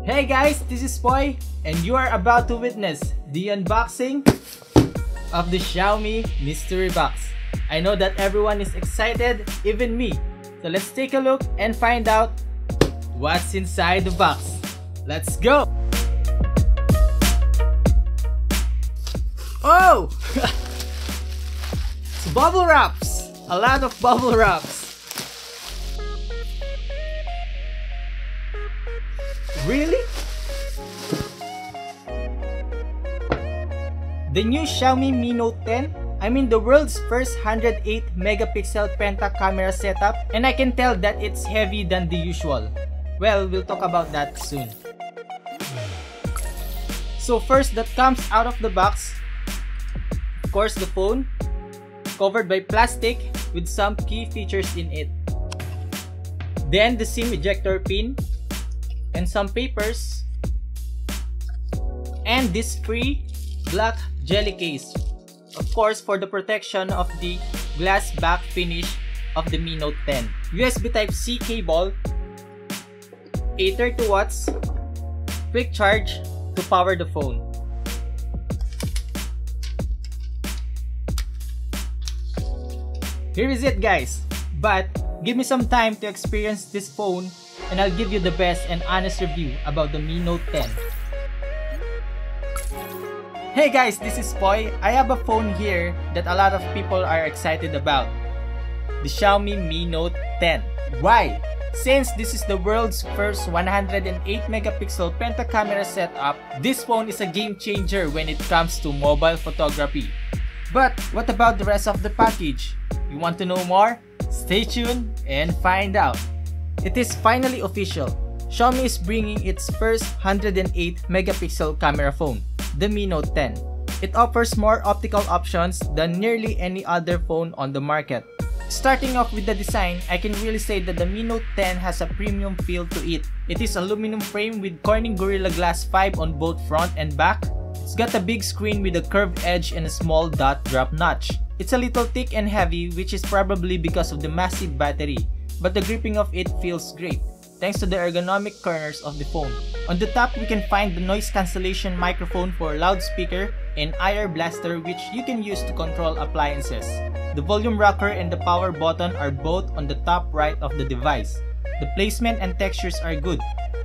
Hey guys, this is Poy, and you are about to witness the unboxing of the Xiaomi Mystery Box. I know that everyone is excited, even me. So let's take a look and find out what's inside the box. Let's go! Oh! it's bubble wraps! A lot of bubble wraps! Really? The new Xiaomi Mi Note 10? I mean the world's first 108 megapixel penta camera setup and I can tell that it's heavy than the usual. Well, we'll talk about that soon. So first that comes out of the box, of course the phone, covered by plastic with some key features in it. Then the SIM ejector pin, and some papers. And this free black jelly case of course for the protection of the glass back finish of the Mi Note 10 USB Type-C cable a 30 watts quick charge to power the phone. Here is it guys. But give me some time to experience this phone and I'll give you the best and honest review about the Mi Note 10. Hey guys, this is Poy. I have a phone here that a lot of people are excited about. The Xiaomi Mi Note 10. Why? Since this is the world's first 108 megapixel penta camera setup, this phone is a game changer when it comes to mobile photography. But what about the rest of the package? You want to know more? Stay tuned and find out. It is finally official. Xiaomi is bringing its first 108 megapixel camera phone, the Mi Note 10. It offers more optical options than nearly any other phone on the market. Starting off with the design, I can really say that the Mi Note 10 has a premium feel to it. It is aluminum frame with Corning Gorilla Glass 5 on both front and back. It's got a big screen with a curved edge and a small dot drop notch. It's a little thick and heavy which is probably because of the massive battery but the gripping of it feels great thanks to the ergonomic corners of the phone. On the top, we can find the noise cancellation microphone for loudspeaker and IR blaster which you can use to control appliances. The volume rocker and the power button are both on the top right of the device. The placement and textures are good.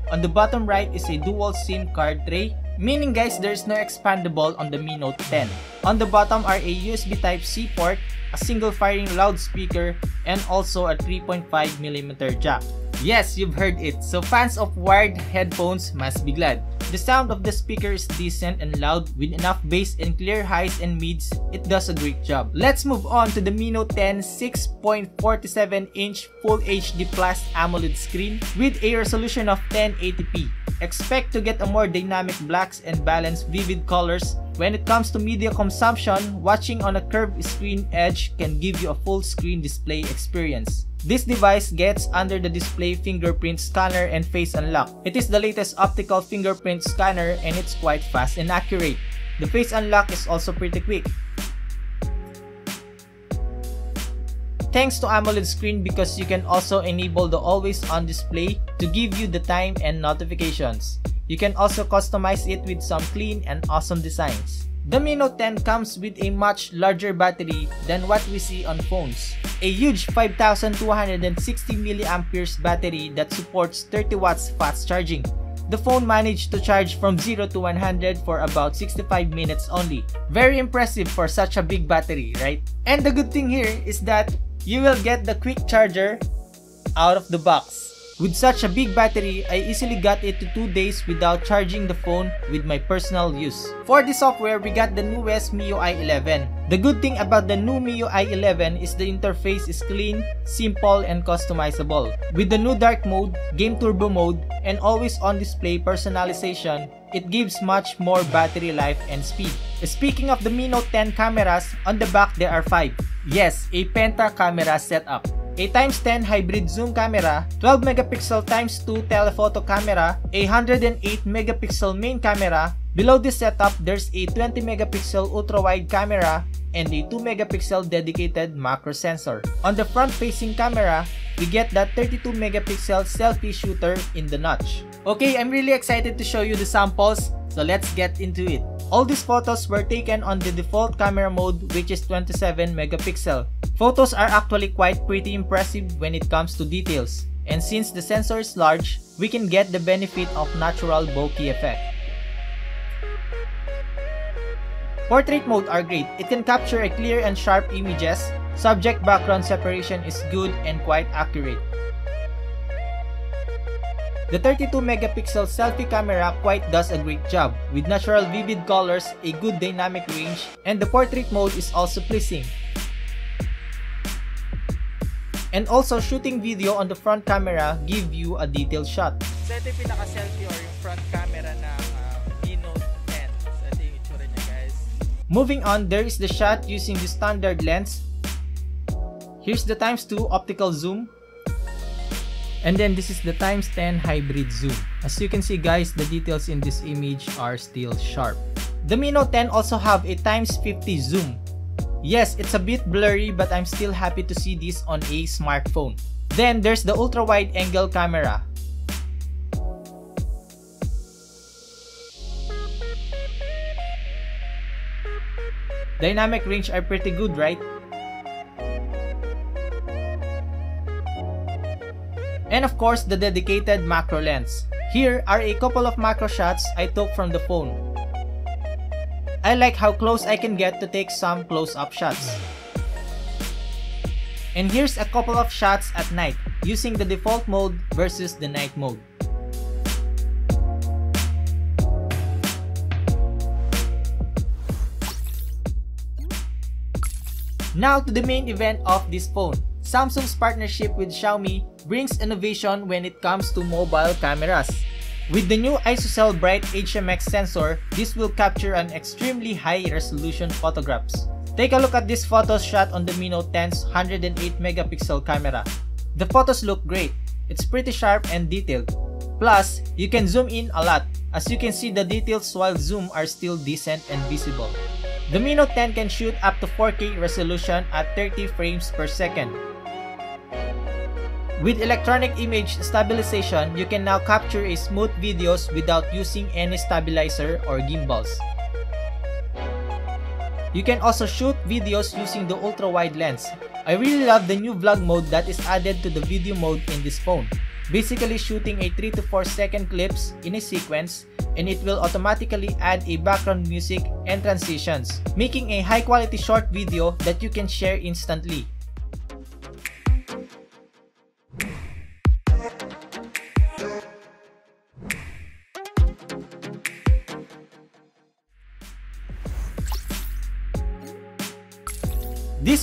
On the bottom right is a dual SIM card tray, meaning guys there's no expandable on the Mi Note 10. On the bottom are a USB Type-C port a single firing loudspeaker, and also a 3.5mm jack. Yes, you've heard it, so fans of wired headphones must be glad. The sound of the speaker is decent and loud with enough bass and clear highs and mids, it does a great job. Let's move on to the Mi Note 10 6.47-inch Full HD Plus AMOLED screen with a resolution of 1080p. Expect to get a more dynamic blacks and balanced vivid colors. When it comes to media consumption, watching on a curved screen edge can give you a full screen display experience. This device gets under the display fingerprint scanner and face unlock. It is the latest optical fingerprint scanner and it's quite fast and accurate. The face unlock is also pretty quick. Thanks to AMOLED screen because you can also enable the always on display to give you the time and notifications. You can also customize it with some clean and awesome designs. The Mi Note 10 comes with a much larger battery than what we see on phones. A huge 5260 mAh battery that supports 30 watts fast charging. The phone managed to charge from 0 to 100 for about 65 minutes only. Very impressive for such a big battery, right? And the good thing here is that you will get the quick charger out of the box. With such a big battery, I easily got it to 2 days without charging the phone with my personal use. For the software, we got the newest MIUI 11. The good thing about the new MIUI 11 is the interface is clean, simple, and customizable. With the new dark mode, game turbo mode, and always on display personalization, it gives much more battery life and speed. Speaking of the Mi Note 10 cameras, on the back there are 5. Yes, a penta camera setup. A times 10 hybrid zoom camera, 12 megapixel times 2 telephoto camera, a 108 megapixel main camera. Below this setup, there's a 20 megapixel ultra-wide camera and a 2 megapixel dedicated macro sensor. On the front-facing camera, we get that 32 megapixel selfie shooter in the notch. Okay, I'm really excited to show you the samples, so let's get into it. All these photos were taken on the default camera mode which is 27 megapixel. Photos are actually quite pretty impressive when it comes to details, and since the sensor is large, we can get the benefit of natural bokeh effect. Portrait mode are great. It can capture a clear and sharp images. Subject background separation is good and quite accurate. The 32 megapixel selfie camera quite does a great job, with natural vivid colors, a good dynamic range, and the portrait mode is also pleasing. And also shooting video on the front camera give you a detailed shot. So ito yung pinaka-selfie or yung front camera ng uh, Mi Note 10. So ito yung itsura niya guys. Moving on, there is the shot using the standard lens. Here's the times 2 optical zoom. And then this is the times 10 hybrid zoom. As you can see guys, the details in this image are still sharp. The Mi Note 10 also have a times 50 zoom. Yes, it's a bit blurry but I'm still happy to see this on a smartphone. Then there's the ultra wide angle camera. Dynamic range are pretty good, right? And of course, the dedicated macro lens. Here are a couple of macro shots I took from the phone. I like how close I can get to take some close-up shots. And here's a couple of shots at night using the default mode versus the night mode. Now to the main event of this phone. Samsung's partnership with Xiaomi brings innovation when it comes to mobile cameras. With the new ISOCELL Bright HMX sensor, this will capture an extremely high resolution photographs. Take a look at this photos shot on the Mi Note 10's 108 megapixel camera. The photos look great. It's pretty sharp and detailed. Plus, you can zoom in a lot. As you can see, the details while zoom are still decent and visible. The Mi Note 10 can shoot up to 4K resolution at 30 frames per second. With electronic image stabilization, you can now capture a smooth videos without using any stabilizer or gimbals. You can also shoot videos using the ultra-wide lens. I really love the new vlog mode that is added to the video mode in this phone. Basically shooting a 3 to 4 second clips in a sequence and it will automatically add a background music and transitions, making a high quality short video that you can share instantly.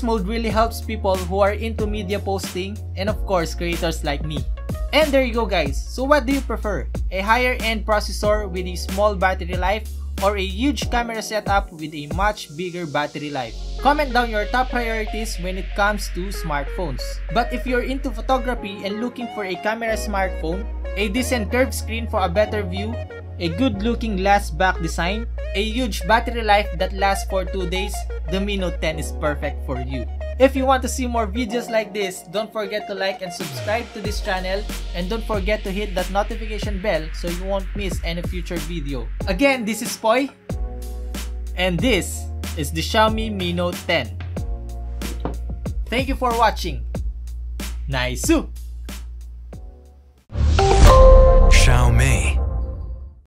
This mode really helps people who are into media posting and of course creators like me. And there you go guys, so what do you prefer? A higher end processor with a small battery life or a huge camera setup with a much bigger battery life? Comment down your top priorities when it comes to smartphones. But if you're into photography and looking for a camera smartphone, a decent curved screen for a better view, a good looking glass back design, a huge battery life that lasts for 2 days, the Mi Note 10 is perfect for you. If you want to see more videos like this, don't forget to like and subscribe to this channel and don't forget to hit that notification bell so you won't miss any future video. Again, this is Poy and this is the Xiaomi Mi Note 10. Thank you for watching. Nice! Xiaomi.